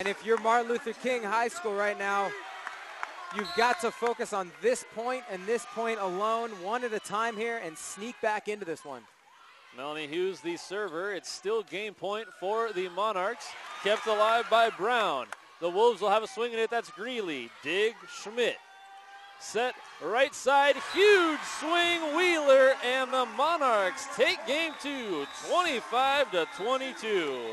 And if you're Martin Luther King High School right now, you've got to focus on this point and this point alone, one at a time here, and sneak back into this one. Melanie Hughes, the server. It's still game point for the Monarchs. Kept alive by Brown. The Wolves will have a swing at it. That's Greeley. Dig Schmidt. Set right side. Huge swing. Wheeler and the Monarchs take game two, 25 to 22.